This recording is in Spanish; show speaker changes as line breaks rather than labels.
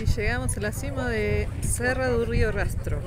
y llegamos a la cima de Serra do Río Rastro.